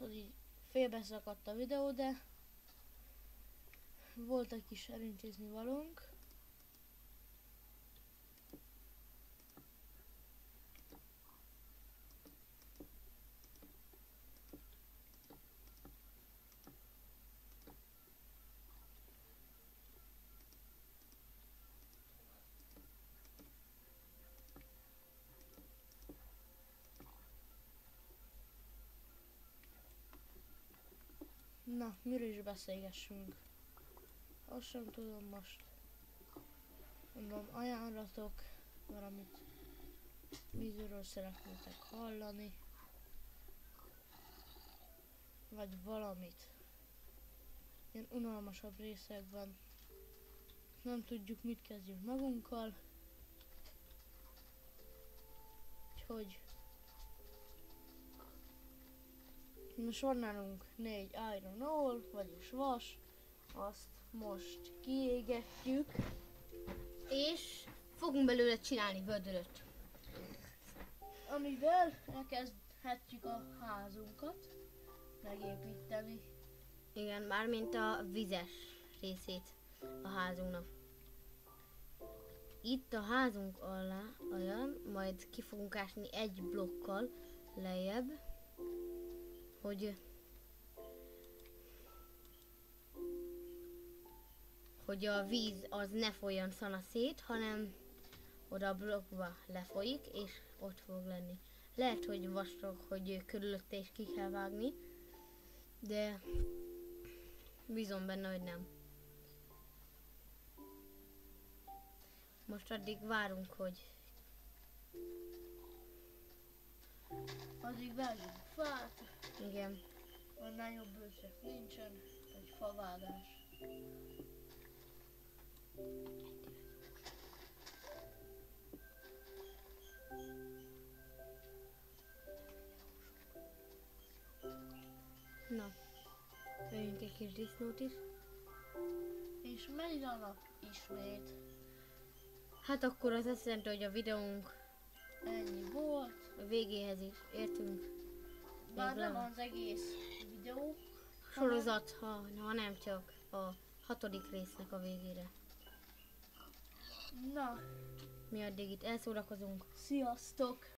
hogy így félbeszakadt a videó, de volt egy kis elintézni valónk. Na, miről is beszélgessünk? Azt sem tudom most. Mondom, ajánlatok, valamit vízről szeretnétek hallani. Vagy valamit. Ilyen unalmasabb részekben. Nem tudjuk, mit kezdjünk magunkkal. Úgyhogy Most van nálunk négy iron ore, vagyis vas, azt most kiégetjük. És fogunk belőle csinálni vödröt. amivel elkezdhetjük a házunkat megépíteni. Igen, mármint a vizes részét a házunknak. Itt a házunk alá, olyan, majd ki fogunk ásni egy blokkal lejjebb, hogy hogy a víz az ne folyjon szana szét, hanem oda a blokkba lefolyik, és ott fog lenni. Lehet, hogy vastag, hogy körülötte is ki kell vágni, de bízom benne, hogy nem. Most addig várunk, hogy Addig vágjunk fát, igen, annál jobb ötlet nincsen, egy favágás. na, vegyünk egy kis disznót is. És megy a nap ismét. Hát akkor az azt jelenti, hogy a videónk Ennyi volt. a végéhez is értünk. Még nem az egész videó. Sorozat, ha, ha nem csak a hatodik résznek a végére. Na, Mi addig itt elszórakozunk. sziasztok!